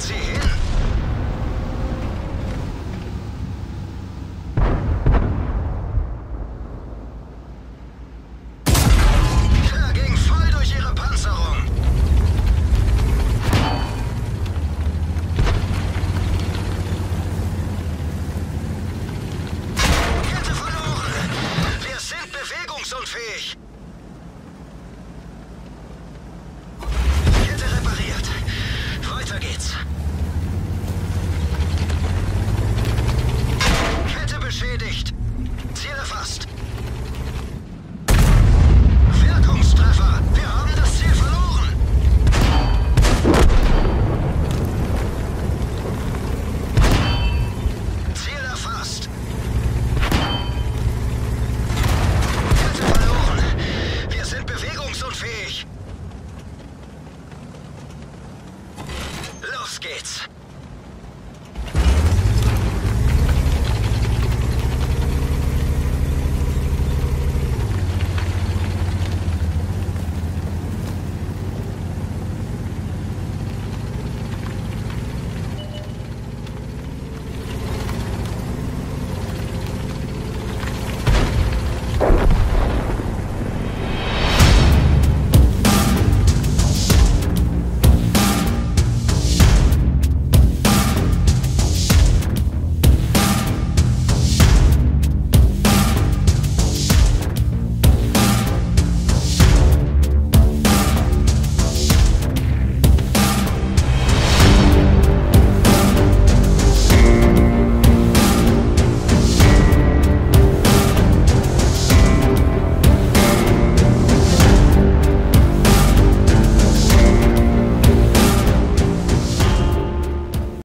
See.